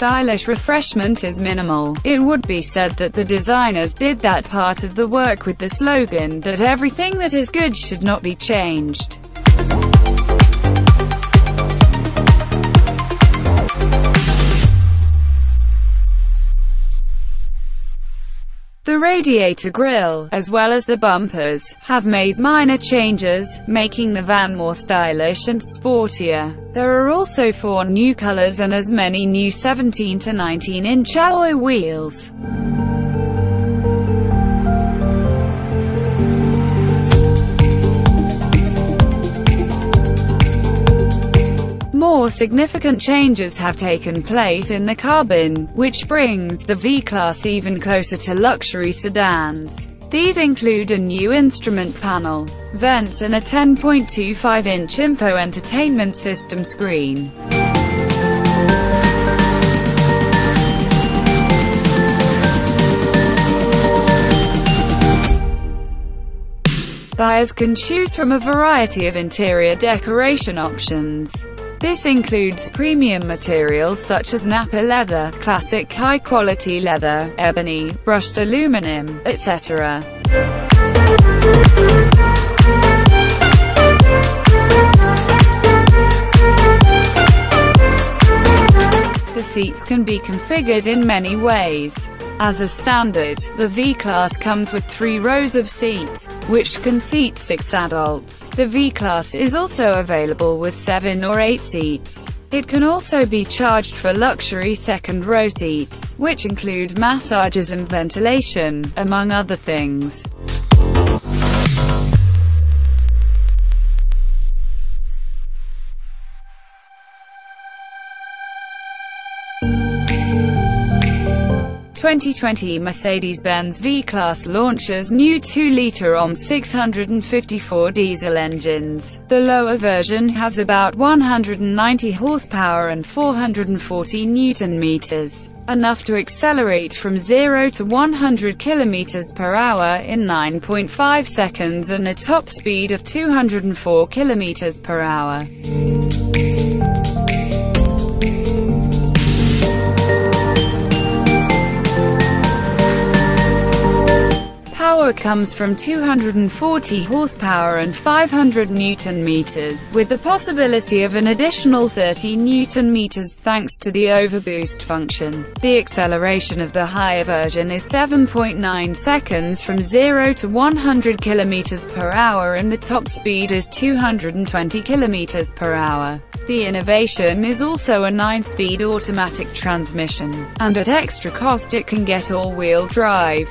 stylish refreshment is minimal. It would be said that the designers did that part of the work with the slogan that everything that is good should not be changed. Radiator grille, as well as the bumpers, have made minor changes, making the van more stylish and sportier. There are also four new colors and as many new 17 to 19 inch alloy wheels. More significant changes have taken place in the cabin, which brings the V-Class even closer to luxury sedans. These include a new instrument panel, vents and a 10.25-inch Info Entertainment System screen. Buyers can choose from a variety of interior decoration options. This includes premium materials such as Nappa leather, classic high-quality leather, ebony, brushed aluminum, etc. The seats can be configured in many ways. As a standard, the V-Class comes with three rows of seats, which can seat six adults. The V-Class is also available with seven or eight seats. It can also be charged for luxury second-row seats, which include massages and ventilation, among other things. 2020 Mercedes-Benz V-Class launches new 2-liter OM 654 diesel engines. The lower version has about 190 horsepower and 440 newton-meters, enough to accelerate from 0 to 100 kilometers per hour in 9.5 seconds and a top speed of 204 kilometers per hour. Power comes from 240 horsepower and 500 newton-meters, with the possibility of an additional 30 newton-meters thanks to the overboost function. The acceleration of the higher version is 7.9 seconds from 0 to 100 kilometers per hour and the top speed is 220 kilometers per hour. The innovation is also a 9-speed automatic transmission, and at extra cost it can get all-wheel drive.